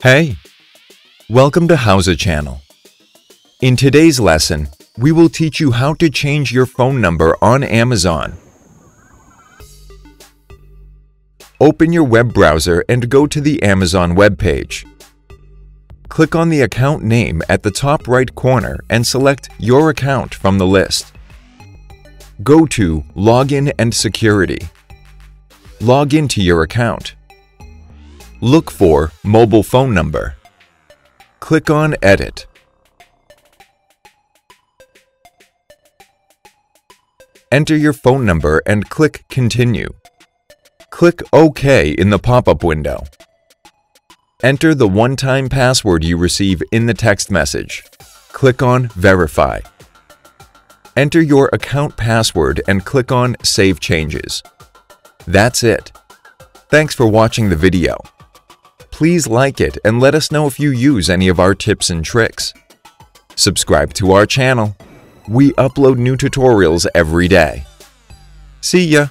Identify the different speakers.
Speaker 1: Hey, welcome to HOWZA Channel. In today's lesson, we will teach you how to change your phone number on Amazon. Open your web browser and go to the Amazon webpage. Click on the account name at the top right corner and select your account from the list. Go to Login and Security. Log into your account. Look for Mobile Phone Number. Click on Edit. Enter your phone number and click Continue. Click OK in the pop-up window. Enter the one-time password you receive in the text message. Click on Verify. Enter your account password and click on Save Changes. That's it. Thanks for watching the video. Please like it and let us know if you use any of our tips and tricks. Subscribe to our channel. We upload new tutorials every day. See ya!